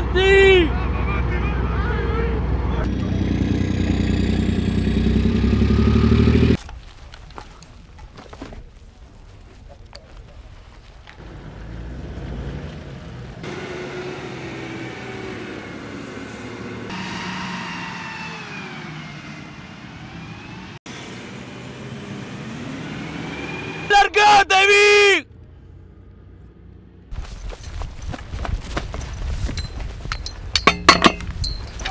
Возврати! Наргадови!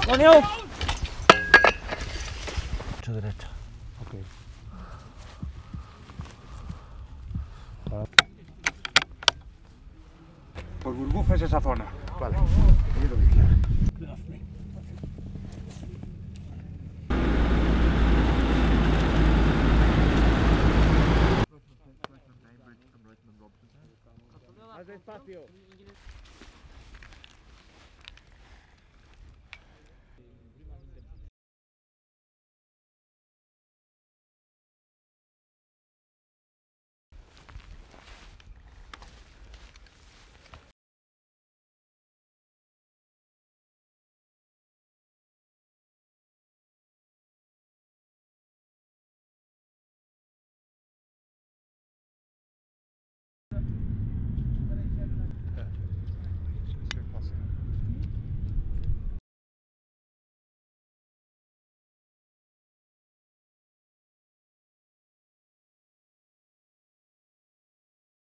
Daniel! Derecha, derecha. Ok. Por burbujas esa zona. Vale. Que quieras.